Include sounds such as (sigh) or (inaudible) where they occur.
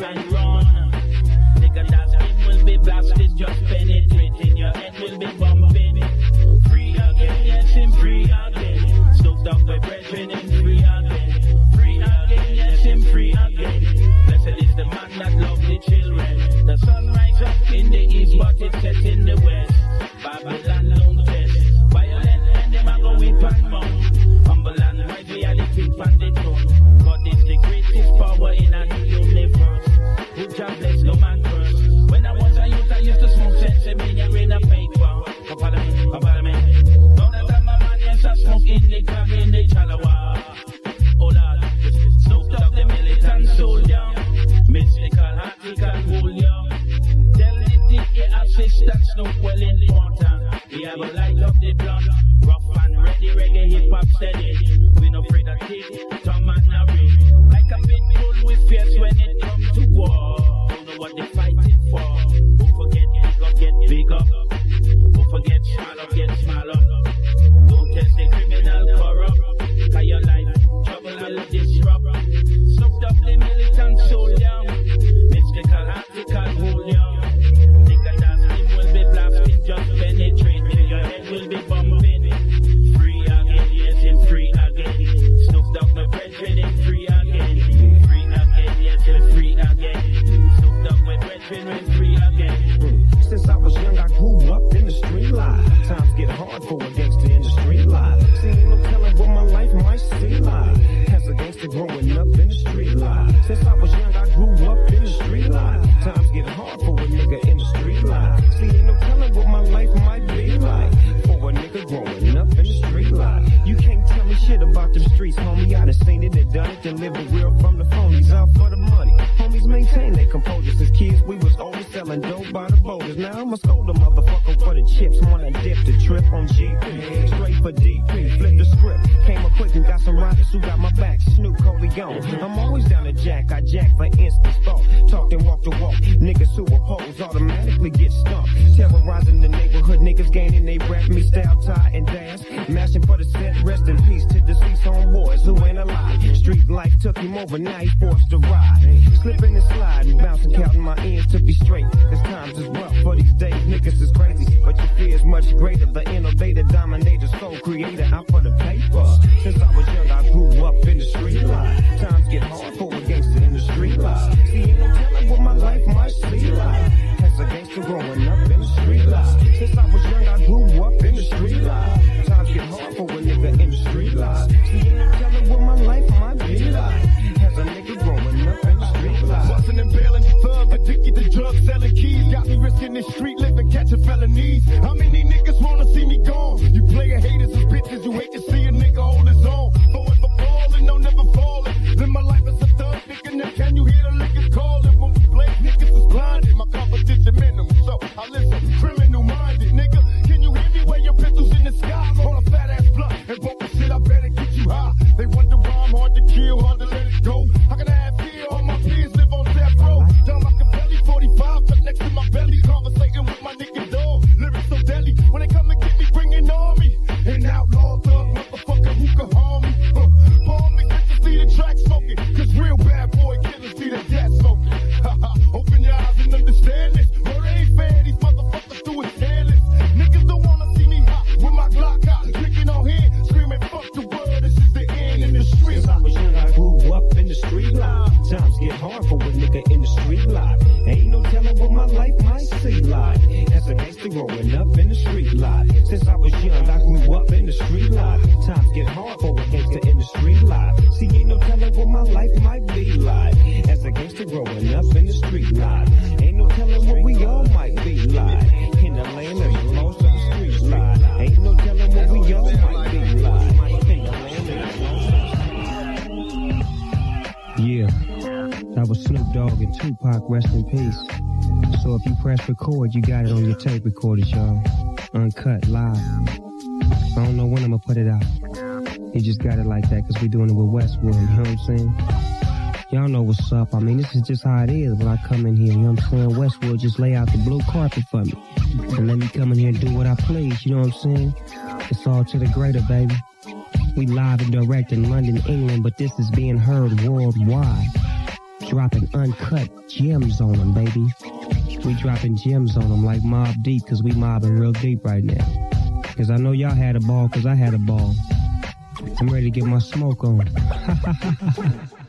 and run. Nigga, that will be blasted, just pen it. the million with a fake one. Kapala, kapala me. Now that I'm man, yes, I smoke the crack in the chalawa. Oh lord, soaked the militant soldier. Mystical, article, hold ya. Tell the ticket assistants not well important. We have a light of the blunt. Rough and ready, reggae, hip hop steady. growing up in the street life. Since I was young, I grew up in the street life. Times get hard for a nigga in the street life. See, ain't no telling what my life might be like. For a nigga growing up in the street life. You can't tell me shit about them streets, homie. I done seen it and done it. Delivered real from the phonies, out for the money. Homies maintain their composure. Since kids, we was always selling dope by the boulders. Now I'm a scolder, motherfucker chips wanna dip the trip on GP. Straight for DP, flip the script. Came up quick and got some riders who got my back. Snoop Corleone. I'm always down to jack. I jack for instance thought. Talked and walk the walk. Niggas who oppose automatically get stumped. took him over, now he forced to ride. Slipping and sliding, bouncing, counting my ends to be straight. this times is rough for these days, niggas is crazy. But your fear is much greater. The innovator, dominator, soul creator, I'm for the paper. Since I was young, I grew up in the street life. Times get hard for selling keys. Got me risking this street living, catching felonies. How many niggas? When they come and get me, bringing on. Since I was young, I grew up in the street life. Times get hard for a gangster in the street life. See, ain't no telling what my life might be like. As a gangster growing up in the street life. Ain't no telling what we all might be like. In the land of the lost of the street life. Ain't no telling what we all might be like. Yeah. That was Snoop Dogg and Tupac, rest in peace. So if you press record, you got it on your tape recorder, y'all. Uncut, live. I don't know when I'm gonna put it out. You just got it like that because we doing it with Westwood, you know what I'm saying? Y'all know what's up. I mean, this is just how it is when I come in here, you know what I'm saying? Westwood just lay out the blue carpet for me. And let me come in here and do what I please, you know what I'm saying? It's all to the greater, baby. We live and direct in London, England, but this is being heard worldwide. Dropping uncut gems on them, baby. We dropping gems on them like Mobb Deep, cause we mobbing real deep right now. Cause I know y'all had a ball, cause I had a ball. I'm ready to get my smoke on. (laughs)